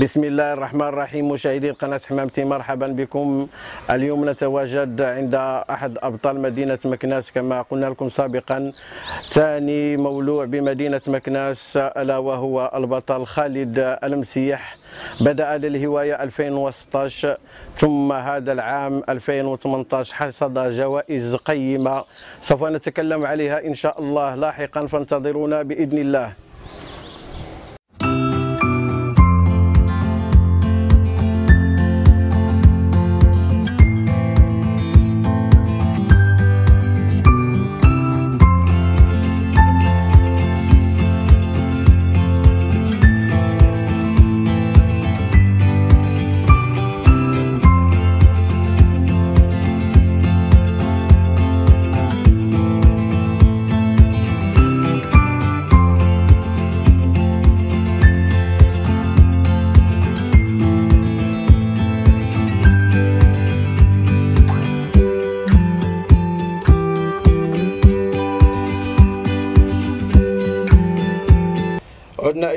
بسم الله الرحمن الرحيم. مشاهدي قناة حمامتي مرحبا بكم. اليوم نتواجد عند أحد أبطال مدينة مكناس. كما قلنا لكم سابقا ثاني مولوع بمدينة مكناس ألا وهو البطل خالد المسيح. بدأ للهواية 2016 ثم هذا العام 2018 حصد جوائز قيمة. سوف نتكلم عليها إن شاء الله لاحقا فانتظرونا بإذن الله.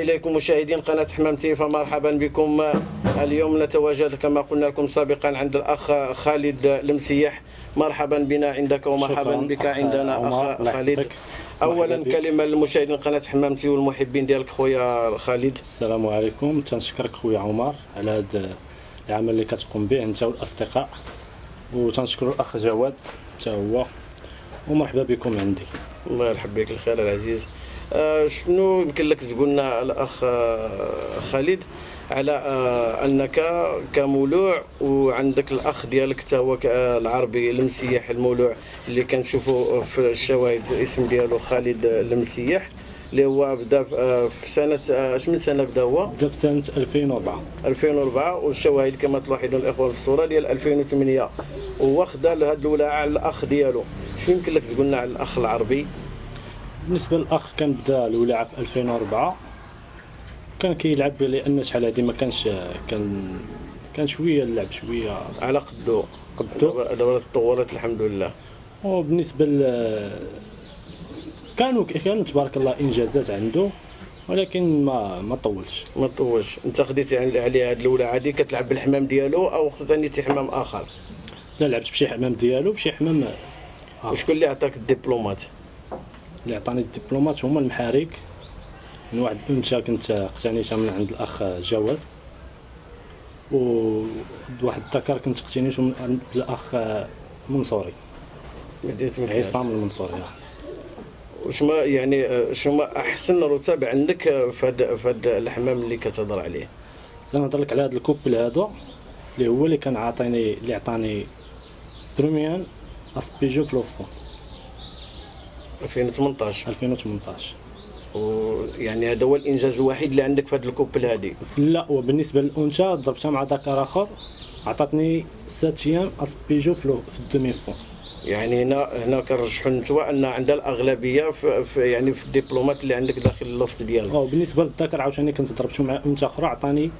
إليكم مشاهدين قناة حمامتي فمرحبا بكم. اليوم نتواجد كما قلنا لكم سابقا عند الأخ خالد المسيح. مرحبا بنا عندك ومرحبا. بك عندنا أخ خالد. بك. كلمة للمشاهدين قناة حمامتي والمحبين ديالك خويا خالد. السلام عليكم. تنشكرك خويا عمر على هذا العمل اللي كتقوم به أنت والأصدقاء. وتنشكر الأخ جواد حتى هو. ومرحبا بكم عندي. الله يرحب بك الخير العزيز. شنو يمكن لك تقول لنا الأخ آه، خالد على آه، أنك كمولوع وعندك الأخ ديالك حتى هو آه، العربي المسيح المولوع اللي كنشوفوا في الشواهد الاسم ديالو خالد المسيح اللي هو بدا في آه، سنة آه، اش من سنة بدا هو؟ بدا في سنة 2004 2004 والشواهد كما تلاحظون الأخوة في الصورة ديال 2008 وهو خدا هذا الولاعه على الأخ ديالو. شنو يمكن لك تقول لنا على الأخ العربي؟ بالنسبة للأخ كان بدا الولاعه في 2004 كان كيلعب لأن شحال هادي ما كانش كان كان شوية اللعب شوية على قدو. قدو. دابا تطورت الحمد لله. وبالنسبه ل كانوا كانوا تبارك الله إنجازات عنده ولكن ما ما طولش. ما طولش. أنت خديتي عن- عليه هاد الأولى عادي كتلعب بالحمام ديالو أو خديتي حمام آخر؟ لا لعبت بشي حمام ديالو بشي حمام آه. وشكون اللي عطاك الدبلومات؟ اللي عطاني الدبلومات هما المحارك. من واحد الأنثى كنت اقتنيتها من عند الأخ جواد. وواحد الذكر كنت اقتنيته من عند الأخ منصوري. عصام المنصوري واش ما يعني آه، شنو ما أحسن رتب عندك في هاد في هاد الحمام اللي كتهضر عليه؟ نهضر لك على هذا ال couple هذا اللي هو اللي كان عاطيني اللي عطاني premier as pigeon ف le fond 2018 2018 ويعني هذا هو الإنجاز الوحيد اللي عندك في هاد ال couple هادي لا وبالنسبة للأنثى ضربتها مع ذكر آخر عطاتني 7 أيام as pigeon في ال demi-fond يعني هنا هنا كنرجحوا النسوة أن عندها الأغلبية في, في يعني في الدبلومات اللي عندك داخل ال loft ديالك. أو بالنسبة للذكر عاوتاني كنت ضربته مع أنثى أخرى عطاني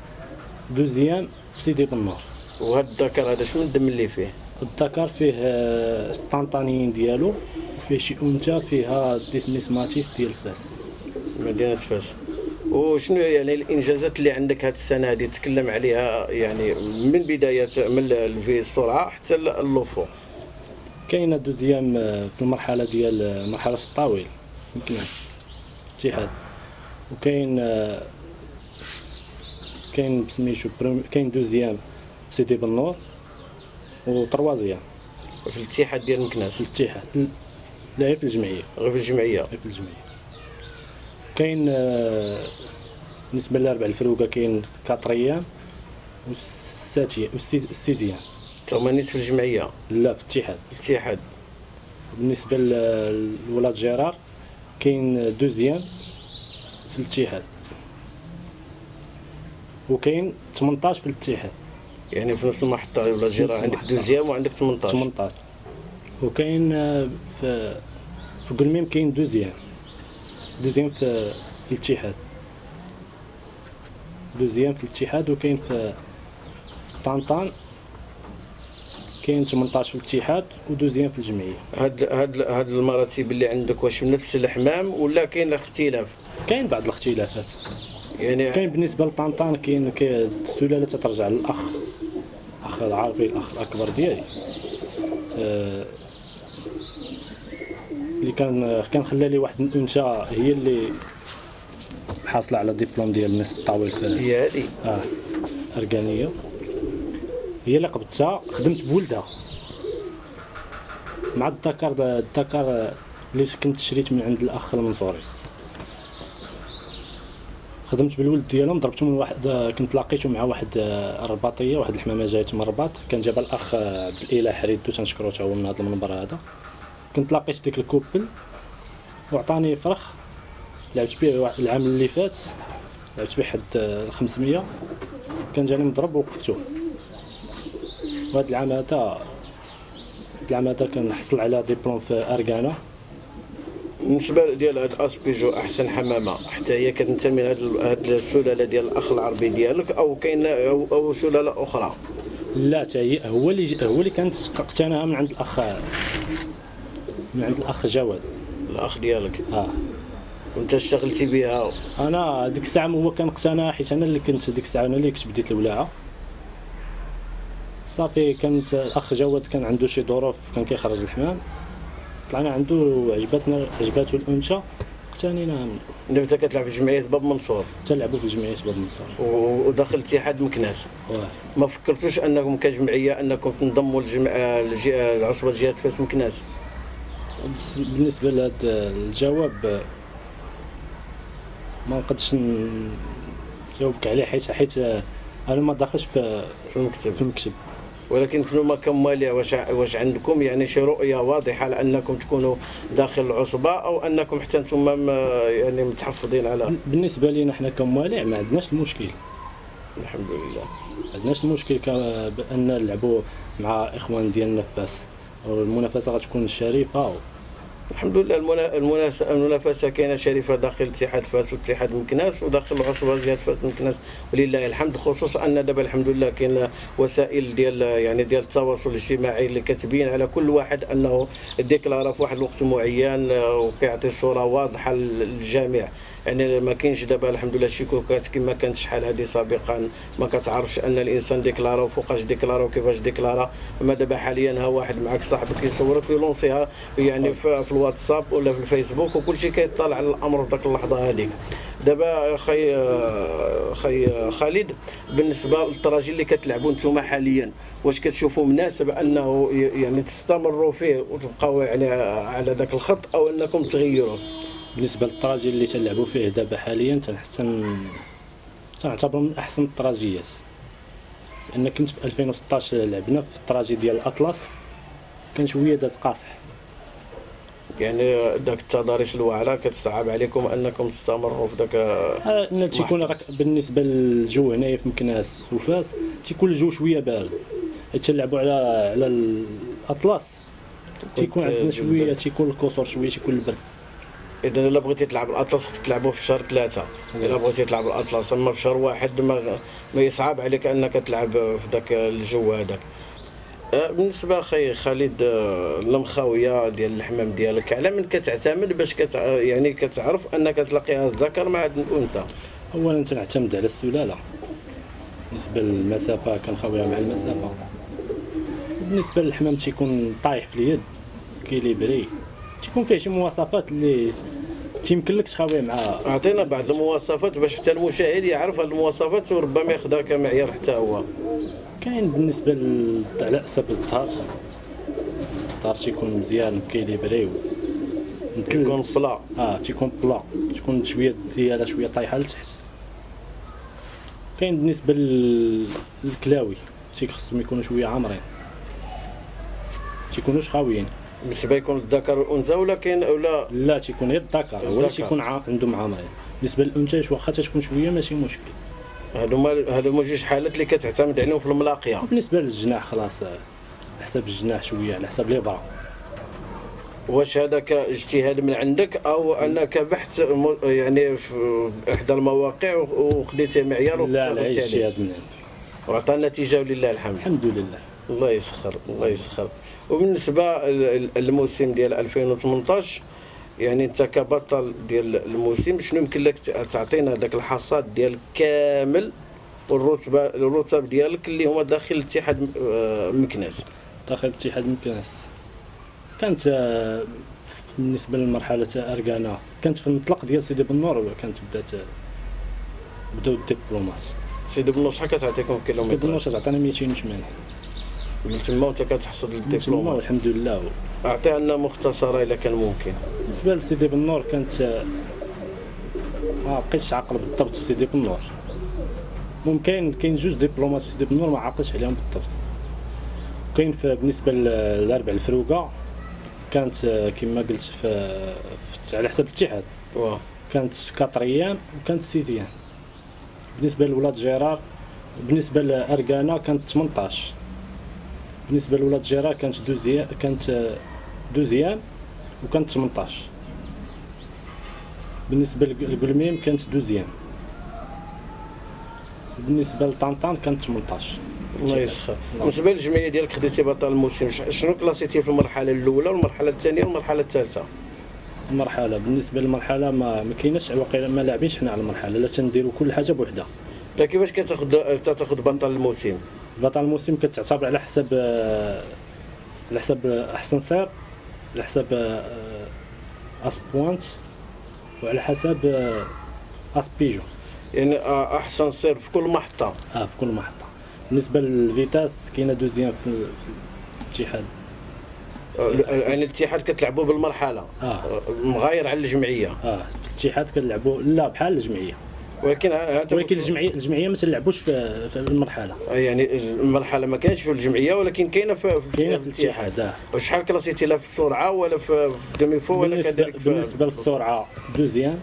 deuxième في سيدي بنور وهذا الذكر هذا شنو الدم اللي فيه؟ الذكر فيه آه، الطنطانيين ديالو وفيه شي أنثى فيها Desmet-Matthys ديال فاس مدينة فاس وشنو يعني الإنجازات اللي عندك هذه السنة هذه تكلم عليها يعني من بداية من ال- في السرعة حتى ال- le fond. كاينة دوزيام آه، في المرحلة ديال آه، مرحلة الطاويل يمكن اتحاد وكاين كاين سميتو كاين دوزيام سيدي بنور وطروازيام في الاتحاد ديال مكناس. في الاتحاد. لا هي في الجمعية. غير في الجمعية. هي في الجمعية. كاين آه، بالنسبة للاربع الفروقه كاين كاتريام وال sixième هما نيت في الجمعية؟ لا في الاتحاد. الاتحاد. بالنسبة لولاد جيرار كاين deuxième في الاتحاد. وكاين 18 في الاتحاد. يعني في نفس المحطة ولا جيرا عندك. deuxième وعندك 18 18 وكاين آه، في في قلميم كاين deuxième. deuxième في الاتحاد. دوزيام في الاتحاد وكاين في طنطان. كاين 18 في الاتحاد ودوزيام في الجمعية. هاد هاد هاد المراتب اللي عندك واش نفس الحمام ولا كاين اختلاف كاين بعض الاختلافات. يعني كاين بالنسبة لطنطان كاين كاين السلالة تترجع للأخ. الاخ العربي الاخ الأكبر ديالي. آه، اللي كان كان خلى لي واحد الانثى هي اللي حاصلة على ديبلوم ديال نسب هي هذه آه اركانيه هي اللي قبضتها خدمت بولدها. مع الدكار الدكار اللي كنت شريت من عند الأخ المنصوري. خدمت بالولد ديالهم ضربته من واحد كنت لاقيته مع واحد الرباطيه واحد الحمامة جايت من الرباط كان جاب الأخ عبد الاله حريدو تنشكرو تا هو من هذا المنبر هذا. كنت لاقيت ديك الكوبل وعطاني فرخ. لعبت به العام اللي فات لعبت به حد 500 كان جاني مضرب ووقفتوه. وهذا العام هذا العام هذا كنحصل على ديبلوم في أرغانا. بالنسبة ديال هاد اسبيجو أحسن حمامة حتى هي كتنتمي لهاد هاد السلالة ديال الأخ العربي ديالك أو كاين أو, أو سلالة أخرى؟ لا هي هو اللي هو اللي كانت اقتناها من عند الأخ من عند الأخ جواد. الأخ ديالك؟ آه. وأنت اشتغلتي بها؟ أنا ديك الساعة هو كان اقتناها حيت أنا اللي كنت ديك الساعة أنا اللي كنت بديت الولاعة. صافي كانت الأخ جواد كان عنده شي ظروف كان كيخرج الحمام. طلعنا عنده عجبتنا عجباتو الأنثى. اقتنيناها منه. دابا كتلعب في جمعية باب منصور؟ تلعبوا في جمعية باب و- وداخل اتحاد مكناس. ما فكرتوش أنكم كجمعية أنكم تنضموا العصبة جهات فاس مكناس؟ بالنسبة لهذا الجواب ما نقدش ن- نجاوبك عليه حيت حيت أنا ما داخلش في في المكتب. في المكتب. ولكن نتوما كموالي واش واش عندكم؟ يعني شي رؤية واضحة لأنكم تكونوا داخل العصبة أو أنكم حتى نتوما يعني متحفظين على بالنسبة لينا حنا كموالع ما عندناش المشكل. الحمد لله. ما عندناش المشكل بأن نلعبوا مع إخوان ديالنا في فاس والمنافسه غتكون شريفة الحمد لله المنا- المناس- المنافسة كاينة شريفة داخل اتحاد فاس واتحاد مكناس وداخل العصبة ديال فاس مكناس ولله الحمد خصوصا أن دابا الحمد لله كاين وسائل ديال يعني ديال التواصل الاجتماعي اللي كتبين على كل واحد أنه ديكلارا في واحد الوقت معين آه، وكيعطي صورة واضحة للجميع. يعني ما كاينش دابا الحمد لله شيكوكات كما كانت شحال هذه سابقا. ما كتعرفش أن الإنسان ديكلارا وفوقاش ديكلارا وكيفاش ديكلارا. أما دابا حاليا ها واحد معك صاحبك يصورك ويلونسيها يعني في, في الواتساب ولا في الفيسبوك وكل شيء كيطلع على الأمر في ذاك اللحظة هذيك دابا خي خي خالد بالنسبة للتراجي اللي كتلعبوا نتوما حاليا واش كتشوفوا مناسب أنه يعني تستمروا فيه وتبقاو يعني على ذاك الخط أو أنكم تغيروه؟ بالنسبة للطراجي اللي تنلعبوا فيه دابا حاليا تنحسن تنعتبر من أحسن الطراجيات لأن كنت في 2016 لعبنا في الطراجي ديال الأطلس كان شوية داز قاصح. يعني ذاك التضاريس الواعره كتصعب عليكم أنكم تستمروا في ذاك آه، تيكون راك بالنسبة للجو هنايا في مكناس وفاس تيكون الجو شوية بارد. تلعبوا على على الأطلس تيكون عندنا شوية. تيكون الكسور شوية تيكون البرد. إذا إلا بغيتي تلعب الأطلس خصك في شهر ثلاثة. إلا بغيتي تلعب الأطلس أما في شهر واحد ما ما يصعب عليك أنك تلعب في ذاك الجو هذاك. آه، بالنسبة أخي خالد المخاويه ديال الحمام ديالك على من كتعتمد باش كت يعني كتعرف أنك تلاقي هذا الذكر مع هذا الأنثى؟ اولا تنعتمد على السلالة. بالنسبة للمسافة كنخاويها مع المسافة. بالنسبة للحمام تيكون طايح في اليد équilibré. تيكون فيه شي مواصفات اللي تيمكن لك تخاويه مع أعطينا بعض المواصفات باش حتى المشاهد يعرف هذه المواصفات وربما ياخذها كمعيار حتى هو. كاين بالنسبة على حسب الظهر الظهر تيكون مزيان équilibré يكون plat. آه تيكون plat. تكون شوية ديالها شوية طايحة لتحت. كاين بالنسبة لل- للكلاوي تيخصهم يكونوا شوية عامرين. تيكونوش خاويين بالنسبة يكون الذكر والأنثى ولا كاين ولا لا تيكون غير الذكر هو اللي الذكر. تيكون عندهم عامرين بالنسبة للأنثى واخا تكون شوية ماشي مشكل. هادو ما هادو هما جوج حالات اللي كتعتمد عليهم في الملاقية. بالنسبة للجناح خلاص آه، حسب الجناح شوية على حسب الابره واش هذاك اجتهاد من عندك؟ أو أنك بحث يعني في إحدى المواقع وخديتي معيار لا لا اجتهاد من عندي. وعطى النتيجه ولله الحمد. الحمد لله. الله يسخر الله يسخر. وبالنسبة لل- للموسم ديال 2018 يعني انت كبطل ديال الموسم شنو يمكن لك تعطينا داك الحصاد ديال كامل والرتبة الرتب ديالك اللي هما داخل الاتحاد آه، مكناس؟ داخل الاتحاد مكناس. كانت آه، بالنسبة للمرحلة تاع اركانا كانت في المطلق ديال سيدي بنور كانت بدات آه، بداو الدبلومات؟ سيدي بن شحال كتعطيكم سيدي بنور كيلومتر تعطينا 280 من تما وانت تما الدبلوم والحمد لله أعطي لنا مختصرة الا كان ممكن. بالنسبة لسيدي بنور كانت ما بقيتش عاقل بالضبط سيدي بنور ممكن كاين جوج دبلومات سيدي بنور ما عاقلش عليهم بالضبط. كاين بالنسبة ل- لأربع الفروقة كانت كما قلت في, في على حسب الاتحاد كانت 4 أيام وكانت 6 أيام بالنسبة لولاد جيرار بالنسبة لاركانا كانت 18 بالنسبة لولاد جيرار كانت دوزيام كانت آه، دوزيام وكانت 18 بالنسبة للقلميم كانت دوزيام بالنسبة لطنطان كانت 18 الله يسخر. بالنسبة للجمعيه ديالك خديتي بطل الموسم شنو كلاسيتي في المرحلة الأولى والمرحلة الثانية والمرحلة الثالثة؟ المرحله بالنسبة للمرحلة ما ما كايناش واقيلا ما لاعبينش حنا على المرحلة لا تنديروا كل حاجة بوحدها. لا كيفاش كتاخذ تاخذ بطل الموسم؟ بطل الموسم كتعتبر على حسب على حسب أحسن سير على حسب آه، as point وعلى حسب آه، as pigeon. يعني آه، أحسن سير في كل محطة. آه في كل محطة. بالنسبة لل vitesse كاينة deuxième في, الاتحاد. يعني الاتحاد كتلعبوا بالمرحلة. آه. آه، مغاير على الجمعية. آه في الاتحاد كنلعبوا لا بحال الجمعية. ولكن ولكن الجمعيه الجمعية ما تلعبوش في, في المرحلة. آه، يعني المرحلة ما كانش في الجمعية ولكن كاينة في كاينة في الاتحاد. آه. وشحال classé تي لا في السرعة ولا في ال demi-fond ولا كذلك بالنسبة للسرعة deuxième.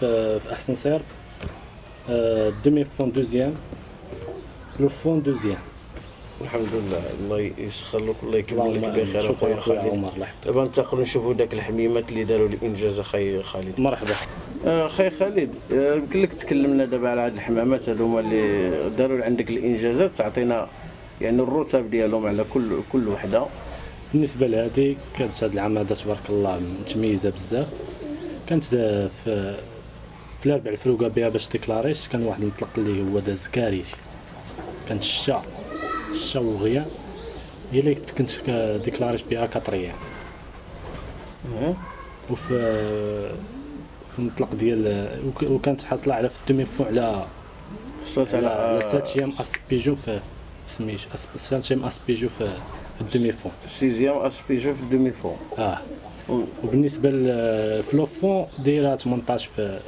في, في أحسن سير آه demi-fond deuxième. le fond deuxième. الحمد لله. الله يسخر لك الله يكمل لك بخير شكرا أخويا خالد. عمر الله يحفظك. دابا ننتقلوا نشوفوا داك الحميمات اللي داروا الانجاز أخي خالد. مرحبا. آه، أخي خالد آه، يمكن لك تكلمنا دابا على هاد الحمامات هذوما اللي داروا عندك الإنجازات تعطينا يعني الرتب ديالهم على كل كل وحدة. بالنسبة لهذه كانت هذا العام هذا تبارك الله متميزة بزاف. كانت في في الأربع الفروقه بها باش ديكلاريش كان واحد المطلق اللي هو داز كارثي. كانت الشا الشا وغيا هي اللي كنت ديكلاريش بها كاطريام وفي في المطلق ديال وك- وكانت حاصله على في الدومي فون على حصلت على ساتيام اس بيجو في سميتو أس- ساتيام اس بيجو في في الدومي فون سيزيام اسبيجو في الدومي فون آه وبالنسبه في لو فون دايره 18 في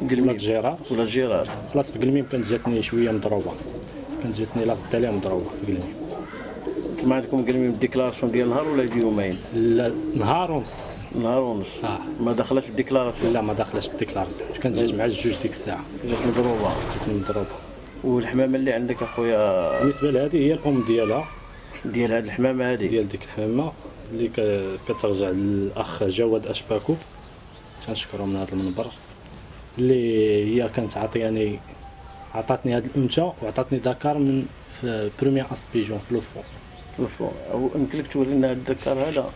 قلمي بلاد جيرار ولا جيرار خلاص في قلميم كانت جاتني شوية مضروبه كانت جاتني لا غدا ليها مضروبه في قلميم ما عندكم قلمي الديكلاراسيون ديال نهار ولا ديال يومين لا نهار ونص. نهار ونص. آه. ما دخلش في الديكلاراسيون؟ لا ما داخلاش الديكلاراسيون. كانت جات مع الجوج ديك الساعة. جات مضروبة. جاتني مضروبة. والحمامة اللي عندك أخويا؟ بالنسبة لهذه هي الام ديالها. ديال هاد الحمامة هذه ديال ديك الحمامة اللي كترجع للأخ جواد أشباكو. تنشكرو من هذا المنبر. اللي هي كانت عطياني عطاتني هاد الأنثى وعطاتني ذكر من في premier as pigeon في le fond ال fond. أو يمكن لك توري لنا هاد الذكر هذا.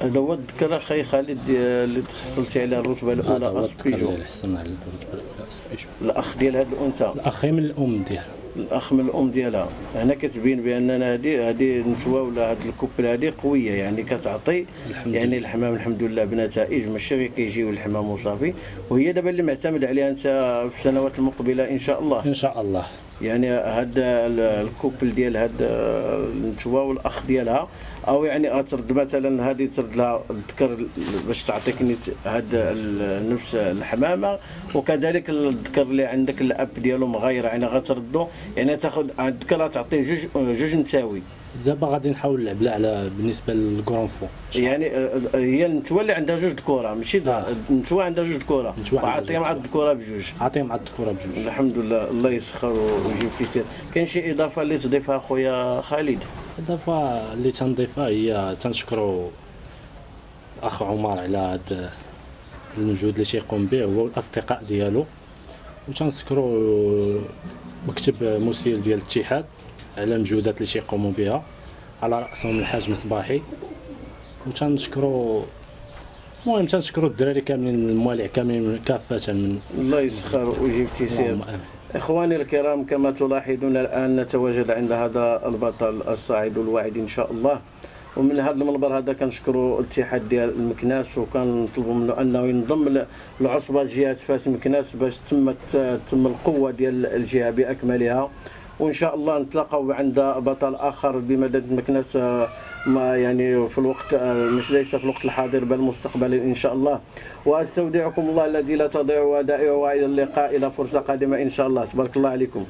هذا هو الذكر أخي خالد اللي حصلتي على الرتبة الأولى هو الذكر as pigeon اللي حصلنا على الرتبة الأولى as pigeon الأخ ديال هاد الأنثى. الأخ من الأم ديالها الأخ من الأم ديالها. هنا كتبين باننا هذه هذه النسوه ولا هاد ال couple هذه قوية يعني كتعطي. الحمد يعني. الحمام الحمد لله بنتائج ماشي غير كيجيو الحمام وصافي. وهي دابا اللي معتمد عليها أنت في السنوات المقبلة إن شاء الله. إن شاء الله. يعني هاد ال- ال couple ديال هاد النسوة والأخ ديالها. أو يعني ترد مثلا هذه ترد لها الذكر باش تعطيك هاد نفس الحمامة. وكذلك الذكر اللي عندك الأب ديالو مغاير يعني غتردو. يعني تاخذ الذكر تعطيه جوج جوج نتاوي دابا غادي نحاول نلعب على بالنسبة للكرون فون يعني آه، آه، هي النتوى اللي عندها جوج ذكوره ماشي آه. النتوى عندها جوج وعطيها جوج مع الذكوره بجوج. عطيهم على الذكوره بجوج. الحمد لله الله يسخر ويجيب تيسير كاين شي إضافة اللي تضيفها خويا خالد؟ الاضافه اللي تنضيفها هي تنشكروا الاخ عمر على هذا المجهود اللي تيقوم به هو والاصدقاء ديالو. وتنشكروا مكتب مسير ديال الاتحاد. على المجهودات اللي تيقوموا بها. على رأسهم الحاج مصباحي وتنشكروا المهم تنشكروا الدراري كاملين الموالع كاملين كافة من الله يسخر ويجيب تيسير. إخواني الكرام كما تلاحظون الآن نتواجد عند هذا البطل الصاعد الواعد إن شاء الله. ومن هذا المنبر هذا كنشكروا الاتحاد ديال المكناس وكنطلبوا منه أنه ينضم لعصبة جهة فاس مكناس باش تم تم القوة ديال الجهة بأكملها. وإن شاء الله نتلاقاو عند بطل آخر بمدينه مكناس آه، ما يعني في الوقت آه، مش ليس في الوقت الحاضر بل مستقبلا إن شاء الله. وأستودعكم الله الذي لا تضيع ودائعه وإلى اللقاء إلى فرصة قادمة إن شاء الله. تبارك الله عليكم.